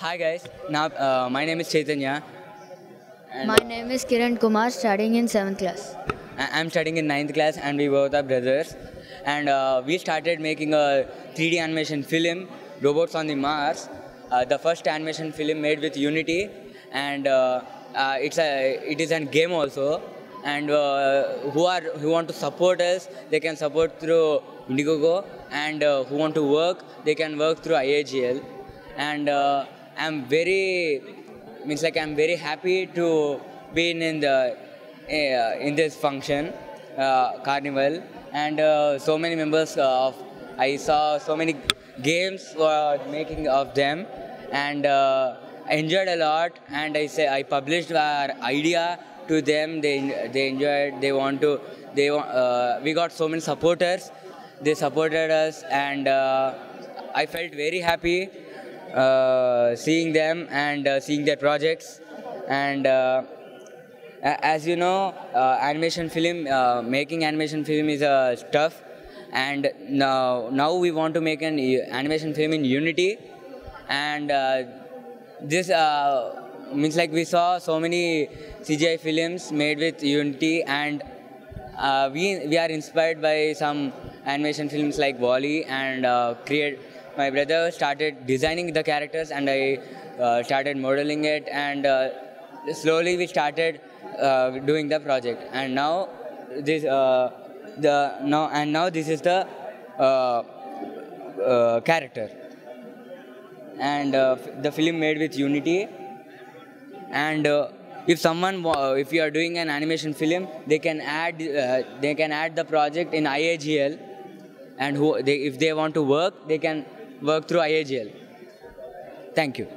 Hi guys, now uh, my name is Chaitanya. And My name is Kiran Kumar, studying in 7th class. I- I'm studying in 9th class and we both are brothers. And uh, we started making a 3D animation film, Robots on the Mars. Uh, the first animation film made with Unity. And uh, uh, it's a, it is a game also. And uh, who are who want to support us, they can support through Indiegogo. And uh, who want to work, they can work through IAGL. And uh, I'm very means like I'm very happy to be in, the uh, in this function uh, carnival. And uh, so many members of I saw so many games were making of them. And uh, enjoyed a lot. And I say I published our idea to them. They they enjoyed they want to they uh, we got so many supporters. They supported us. And uh, I felt very happy uh, seeing them and uh, seeing their projects. And uh, as you know uh, animation film making animation film is uh, tough. And now now we want to make an animation film in unity. And this means like we saw so many cgi films made with unity. And uh, we we are inspired by some animation films like WALL-E and uh, create. My brother started designing the characters and I uh, started modeling it and uh, slowly we started uh, doing the project. And now this uh, the now and now this is the uh, uh, character. And the film made with Unity. And if someone if you are doing an animation film they can add they can add the project in IAGL and who they, if they want to work they can work through IAGL thank you